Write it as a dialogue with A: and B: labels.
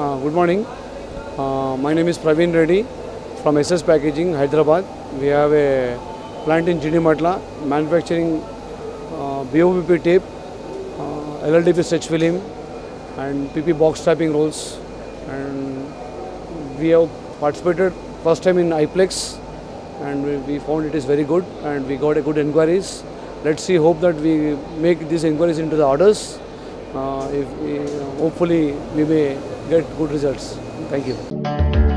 A: Uh, good morning. Uh, my name is Praveen Reddy from SS Packaging, Hyderabad. We have a plant in Chinimatla manufacturing uh, BOPP tape, uh, LLDP stretch film, and PP box strapping rolls. And we have participated first time in IPLEX, and we, we found it is very good, and we got a good inquiries. Let's see, hope that we make these inquiries into the orders. Uh, if we, hopefully, we may get good results. Thank you.